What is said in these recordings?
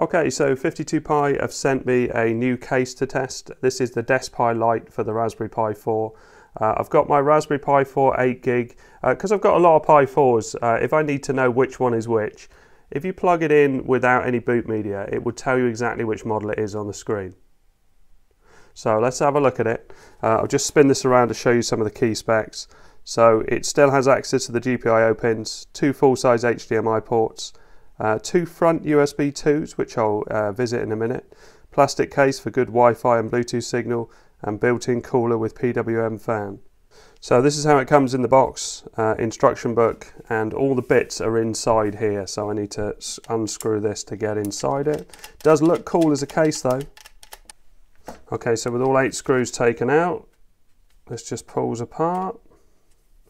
Okay, so 52Pi have sent me a new case to test. This is the DeskPi Lite for the Raspberry Pi 4. Uh, I've got my Raspberry Pi 4 8 gig because uh, I've got a lot of Pi 4s. Uh, if I need to know which one is which, if you plug it in without any boot media, it will tell you exactly which model it is on the screen. So let's have a look at it. Uh, I'll just spin this around to show you some of the key specs. So it still has access to the GPIO pins, two full-size HDMI ports, uh, two front USB 2s, which I'll uh, visit in a minute, plastic case for good Wi-Fi and Bluetooth signal, and built-in cooler with PWM fan. So this is how it comes in the box, uh, instruction book, and all the bits are inside here, so I need to unscrew this to get inside it. Does look cool as a case though. Okay, so with all eight screws taken out, this just pulls apart.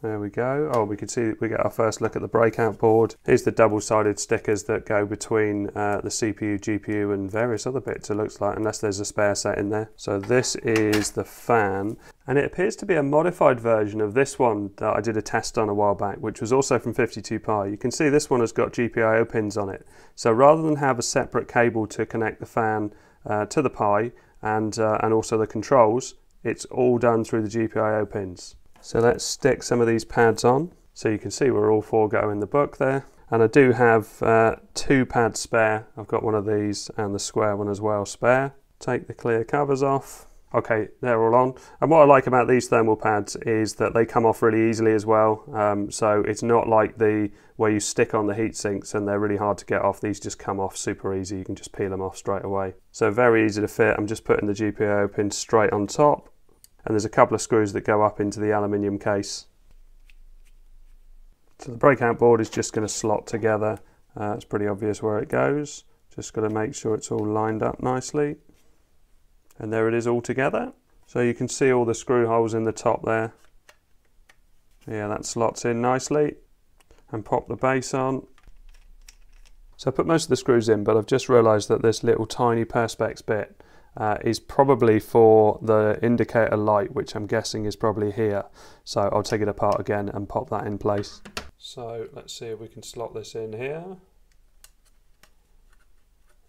There we go. Oh, we can see we get our first look at the breakout board. Here's the double-sided stickers that go between uh, the CPU, GPU and various other bits it looks like, unless there's a spare set in there. So this is the fan, and it appears to be a modified version of this one that I did a test on a while back, which was also from 52Pi. You can see this one has got GPIO pins on it. So rather than have a separate cable to connect the fan uh, to the Pi and, uh, and also the controls, it's all done through the GPIO pins. So let's stick some of these pads on. So you can see where all four go in the book there. And I do have uh, two pads spare. I've got one of these and the square one as well spare. Take the clear covers off. Okay, they're all on. And what I like about these thermal pads is that they come off really easily as well. Um, so it's not like the where you stick on the heat sinks and they're really hard to get off. These just come off super easy. You can just peel them off straight away. So very easy to fit. I'm just putting the GPIO pin straight on top and there's a couple of screws that go up into the aluminium case. So the breakout board is just going to slot together. Uh, it's pretty obvious where it goes. Just got to make sure it's all lined up nicely. And there it is all together. So you can see all the screw holes in the top there. Yeah, that slots in nicely. And pop the base on. So I put most of the screws in, but I've just realised that this little tiny Perspex bit uh, is probably for the indicator light, which I'm guessing is probably here. So I'll take it apart again and pop that in place. So let's see if we can slot this in here.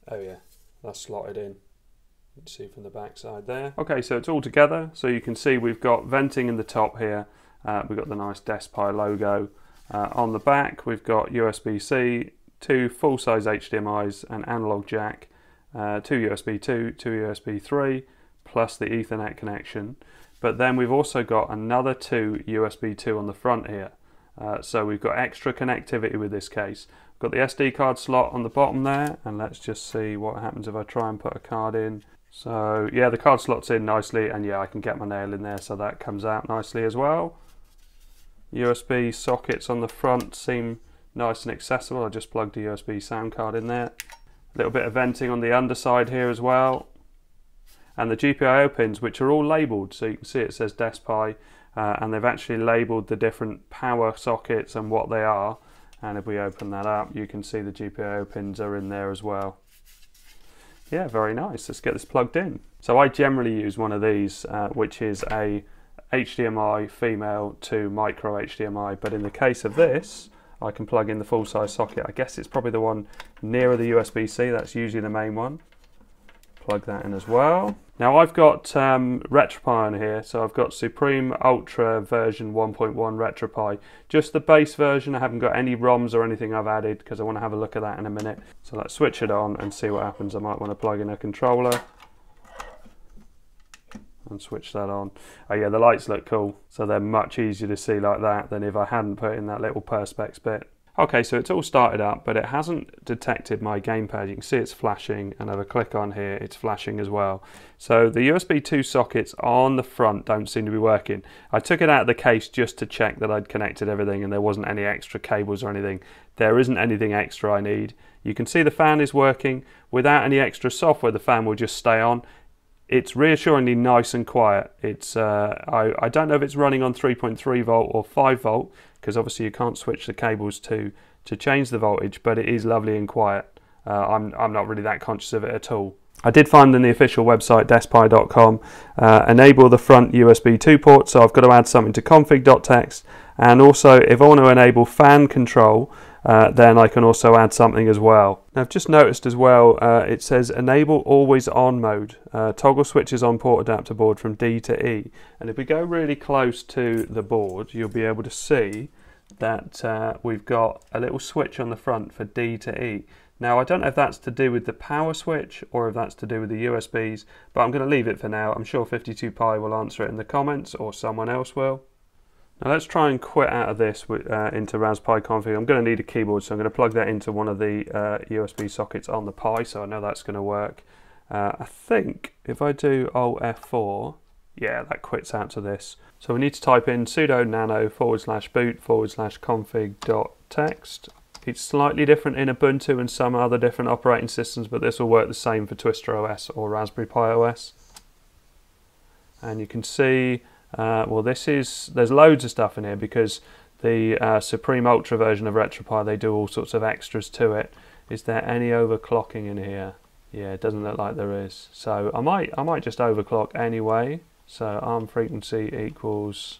Oh yeah, that's slotted in. Let's see from the back side there. Okay, so it's all together. So you can see we've got venting in the top here. Uh, we've got the nice DeskPi logo. Uh, on the back, we've got USB-C, two full-size HDMI's, an analog jack, uh, two USB 2, two USB 3, plus the Ethernet connection. But then we've also got another two USB 2 on the front here. Uh, so we've got extra connectivity with this case. We've got the SD card slot on the bottom there, and let's just see what happens if I try and put a card in. So yeah, the card slot's in nicely, and yeah, I can get my nail in there, so that comes out nicely as well. USB sockets on the front seem nice and accessible. I just plugged a USB sound card in there. A little bit of venting on the underside here as well. And the GPIO pins, which are all labelled, so you can see it says DeskPi, uh, and they've actually labelled the different power sockets and what they are. And if we open that up, you can see the GPIO pins are in there as well. Yeah, very nice. Let's get this plugged in. So I generally use one of these, uh, which is a HDMI female to micro HDMI, but in the case of this, I can plug in the full size socket. I guess it's probably the one nearer the USB-C, that's usually the main one. Plug that in as well. Now I've got um, RetroPie on here, so I've got Supreme Ultra version 1.1 RetroPie. Just the base version, I haven't got any ROMs or anything I've added because I want to have a look at that in a minute. So let's switch it on and see what happens. I might want to plug in a controller and switch that on. Oh yeah, the lights look cool, so they're much easier to see like that than if I hadn't put in that little Perspex bit. Okay, so it's all started up, but it hasn't detected my gamepad. You can see it's flashing, and if I click on here, it's flashing as well. So the USB 2 sockets on the front don't seem to be working. I took it out of the case just to check that I'd connected everything and there wasn't any extra cables or anything. There isn't anything extra I need. You can see the fan is working. Without any extra software, the fan will just stay on it's reassuringly nice and quiet. It's uh, I, I don't know if it's running on 3.3 volt or 5 volt because obviously you can't switch the cables to to change the voltage, but it is lovely and quiet. Uh, I'm I'm not really that conscious of it at all. I did find on the official website deskpi.com uh, enable the front USB 2 port, so I've got to add something to config.txt, and also if I want to enable fan control, uh, then I can also add something as well. Now I've just noticed as well, uh, it says enable always on mode. Uh, toggle switches on port adapter board from D to E. And if we go really close to the board, you'll be able to see that uh, we've got a little switch on the front for D to E. Now I don't know if that's to do with the power switch or if that's to do with the USBs, but I'm going to leave it for now. I'm sure 52Pi will answer it in the comments or someone else will. Now let's try and quit out of this uh, into Raspberry config. I'm going to need a keyboard, so I'm going to plug that into one of the uh, USB sockets on the Pi, so I know that's going to work. Uh, I think if I do Alt F4, yeah, that quits out to this. So we need to type in sudo nano forward slash boot forward slash config dot text. It's slightly different in Ubuntu and some other different operating systems, but this will work the same for Twister OS or Raspberry Pi OS. And you can see uh, well, this is there's loads of stuff in here because the uh, Supreme Ultra version of RetroPie they do all sorts of extras to it. Is there any overclocking in here? Yeah, it doesn't look like there is. So I might I might just overclock anyway. So arm frequency equals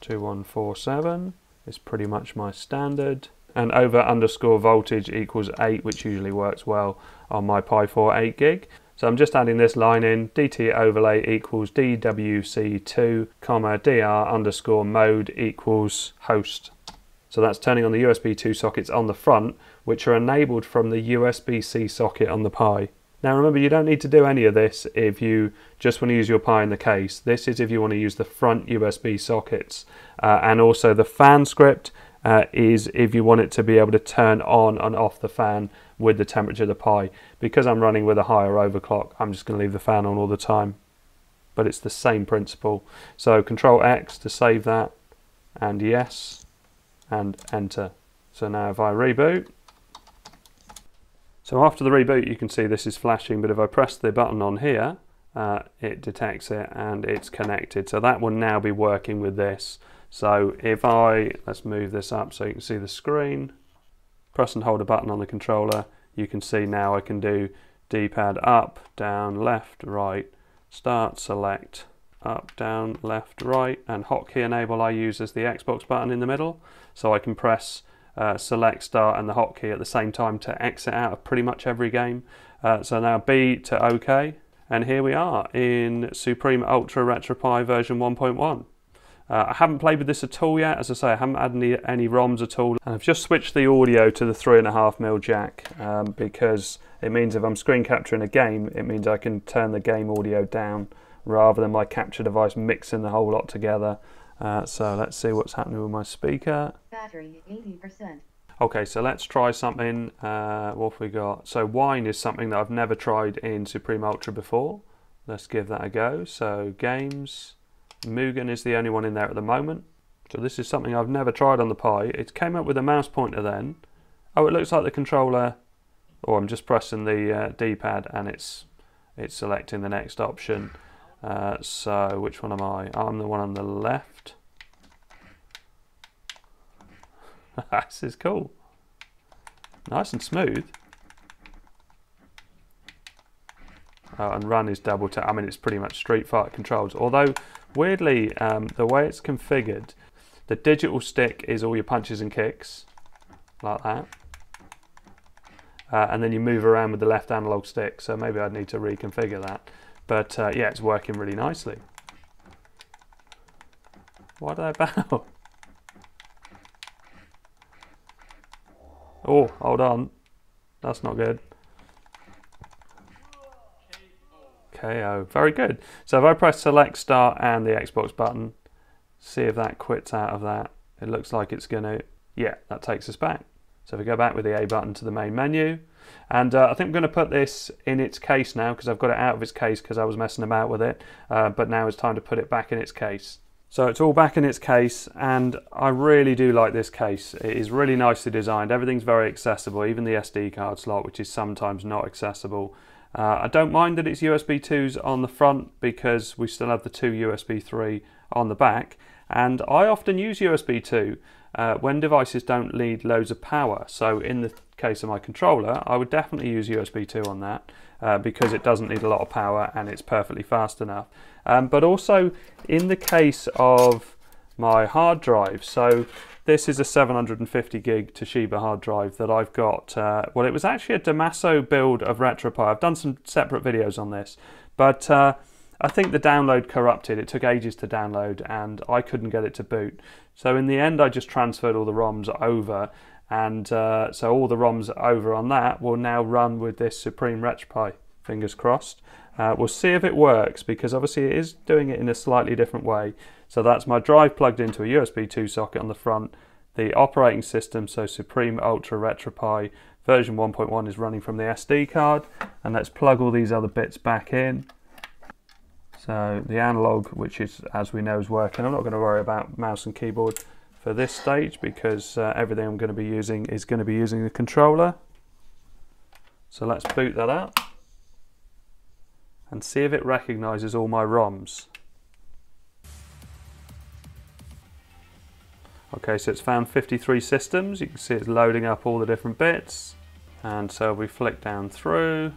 2147 is pretty much my standard. And over underscore voltage equals 8, which usually works well on my Pi 4 8 gig. So I'm just adding this line in, dt overlay equals dwc2, comma dr underscore mode equals host. So that's turning on the USB 2 sockets on the front, which are enabled from the USB-C socket on the Pi. Now remember, you don't need to do any of this if you just want to use your Pi in the case. This is if you want to use the front USB sockets. Uh, and also the fan script uh, is if you want it to be able to turn on and off the fan with the temperature of the Pi. Because I'm running with a higher overclock, I'm just going to leave the fan on all the time. But it's the same principle. So Control X to save that, and yes, and enter. So now if I reboot, so after the reboot you can see this is flashing, but if I press the button on here, uh, it detects it and it's connected. So that will now be working with this. So if I, let's move this up so you can see the screen press and hold a button on the controller, you can see now I can do D-pad up, down, left, right, start, select, up, down, left, right, and hotkey enable I use as the Xbox button in the middle. So I can press uh, select, start, and the hotkey at the same time to exit out of pretty much every game. Uh, so now B to OK, and here we are in Supreme Ultra RetroPie version 1.1. Uh, I haven't played with this at all yet. As I say, I haven't had any, any ROMs at all. And I've just switched the audio to the 3.5mm jack um, because it means if I'm screen capturing a game, it means I can turn the game audio down rather than my capture device mixing the whole lot together. Uh, so let's see what's happening with my speaker. Battery 80%. Okay, so let's try something. Uh, what have we got? So wine is something that I've never tried in Supreme Ultra before. Let's give that a go. So games. Mugen is the only one in there at the moment. So this is something I've never tried on the Pi. It came up with a mouse pointer then. Oh, it looks like the controller, or I'm just pressing the uh, D-pad and it's it's selecting the next option. Uh, so which one am I? I'm the one on the left. this is cool. Nice and smooth. Uh, and run is double tap. I mean, it's pretty much Street Fighter controls. Although Weirdly, um, the way it's configured, the digital stick is all your punches and kicks, like that. Uh, and then you move around with the left analog stick, so maybe I'd need to reconfigure that. But uh, yeah, it's working really nicely. Why did I bow? oh, hold on. That's not good. KO. Very good. So if I press select start and the Xbox button, see if that quits out of that. It looks like it's going to, yeah, that takes us back. So if we go back with the A button to the main menu, and uh, I think I'm going to put this in its case now because I've got it out of its case because I was messing about with it, uh, but now it's time to put it back in its case. So it's all back in its case and I really do like this case. It is really nicely designed. Everything's very accessible, even the SD card slot, which is sometimes not accessible. Uh, I don't mind that it's USB 2s on the front because we still have the two USB 3 on the back and I often use USB 2 uh, when devices don't need loads of power. So in the case of my controller I would definitely use USB 2 on that uh, because it doesn't need a lot of power and it's perfectly fast enough. Um, but also in the case of my hard drive. So This is a 750 gig Toshiba hard drive that I've got. Uh, well, it was actually a Damaso build of RetroPie. I've done some separate videos on this, but uh, I think the download corrupted. It took ages to download and I couldn't get it to boot. So in the end, I just transferred all the ROMs over. And uh, so all the ROMs over on that will now run with this Supreme RetroPie. Fingers crossed. Uh, we'll see if it works because obviously it is doing it in a slightly different way. So that's my drive plugged into a USB 2 socket on the front. The operating system, so Supreme Ultra RetroPie version 1.1 is running from the SD card. And let's plug all these other bits back in. So the analog, which is, as we know, is working. I'm not going to worry about mouse and keyboard for this stage because uh, everything I'm going to be using is going to be using the controller. So let's boot that up and see if it recognizes all my ROMs. Okay, so it's found 53 systems. You can see it's loading up all the different bits. And so we flick down through.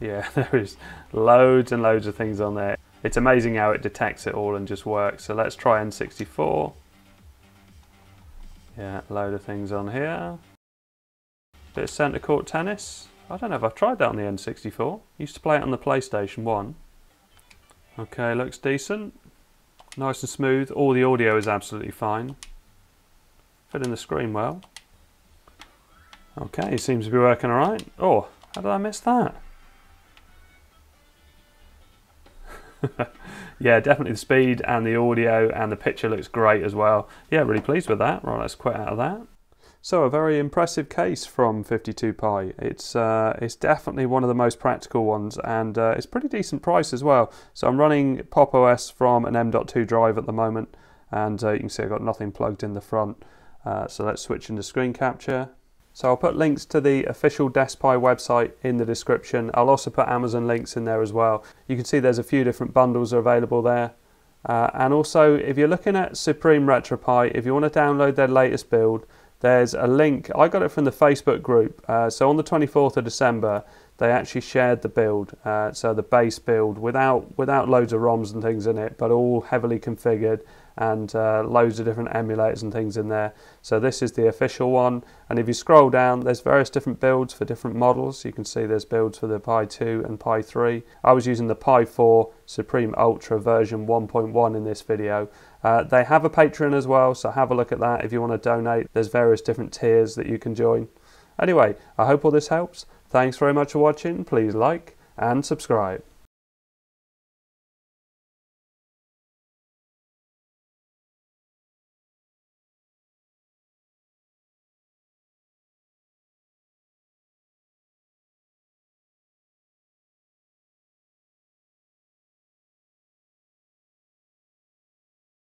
Yeah, there is loads and loads of things on there. It's amazing how it detects it all and just works. So let's try N64. Yeah, load of things on here. Bit of centre court tennis. I don't know if I've tried that on the N64. Used to play it on the PlayStation 1. Okay, looks decent. Nice and smooth. All the audio is absolutely fine. Fitting the screen well. Okay, seems to be working alright. Oh, how did I miss that? yeah, definitely the speed and the audio and the picture looks great as well. Yeah, really pleased with that. Right, let's quit out of that. So a very impressive case from 52Pi. It's uh, it's definitely one of the most practical ones, and uh, it's pretty decent price as well. So I'm running Pop OS from an M.2 drive at the moment, and uh, you can see I've got nothing plugged in the front. Uh, so let's switch into screen capture. So I'll put links to the official DeskPi website in the description. I'll also put Amazon links in there as well. You can see there's a few different bundles are available there. Uh, and also, if you're looking at Supreme RetroPie, if you want to download their latest build, there's a link. I got it from the Facebook group. Uh, so on the 24th of December, they actually shared the build. Uh, so the base build without without loads of ROMs and things in it, but all heavily configured and uh, loads of different emulators and things in there. So this is the official one. And if you scroll down, there's various different builds for different models. You can see there's builds for the Pi 2 and Pi 3. I was using the Pi 4 Supreme Ultra version 1.1 in this video. Uh, they have a Patreon as well, so have a look at that if you want to donate. There's various different tiers that you can join. Anyway, I hope all this helps. Thanks very much for watching. Please like and subscribe.